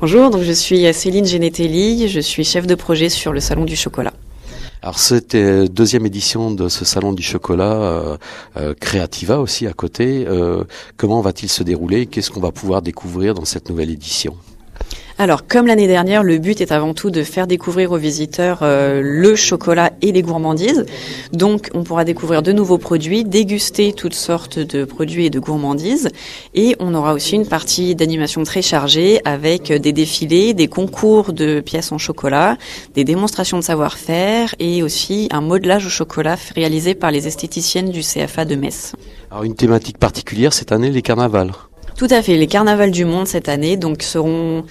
Bonjour, donc je suis Céline Genetelli, je suis chef de projet sur le Salon du Chocolat. Alors cette euh, deuxième édition de ce salon du chocolat, euh, euh, Creativa aussi à côté, comment va-t-il se dérouler? Qu'est-ce qu'on va pouvoir découvrir dans cette nouvelle édition? Alors, comme l'année dernière, le but est avant tout de faire découvrir aux visiteurs euh, le chocolat et les gourmandises. Donc, on pourra découvrir de nouveaux produits, déguster toutes sortes de produits et de gourmandises. Et on aura aussi une partie d'animation très chargée avec des défilés, des concours de pièces en chocolat, des démonstrations de savoir-faire et aussi un modelage au chocolat réalisé par les esthéticiennes du CFA de Metz. Alors, une thématique particulière cette année, les carnavals. Tout à fait. Les carnavals du monde cette année donc seront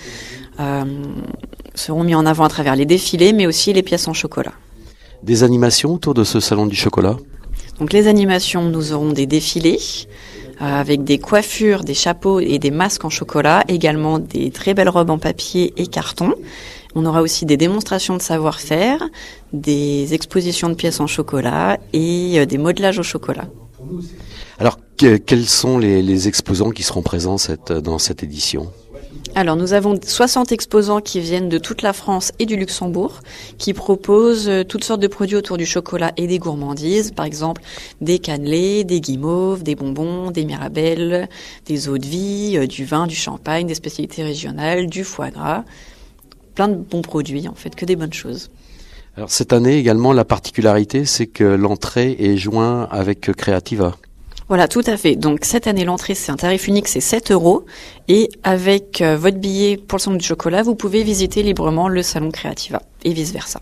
seront mis en avant à travers les défilés, mais aussi les pièces en chocolat. Des animations autour de ce salon du chocolat Donc les animations, nous aurons des défilés euh, avec des coiffures, des chapeaux et des masques en chocolat, également des très belles robes en papier et carton. On aura aussi des démonstrations de savoir-faire, des expositions de pièces en chocolat et euh, des modelages au chocolat. Alors, quels sont les, exposants qui seront présents dans cette édition? Alors nous avons 60 exposants qui viennent de toute la France et du Luxembourg, qui proposent euh, toutes sortes de produits autour du chocolat et des gourmandises, par exemple des cannelés, des guimauves, des bonbons, des mirabelles, des eaux de vie, euh, du vin, du champagne, des spécialités régionales, du foie gras, plein de bons produits en fait, que des bonnes choses. Alors cette année également, la particularité, c'est que l'entrée est jointe avec Creativa. Voilà, tout à fait. Donc cette année, l'entrée, c'est un tarif unique, c'est 7 euros. Et avec euh, votre billet pour le salon du chocolat, vous pouvez visiter librement le salon Creativa et vice-versa.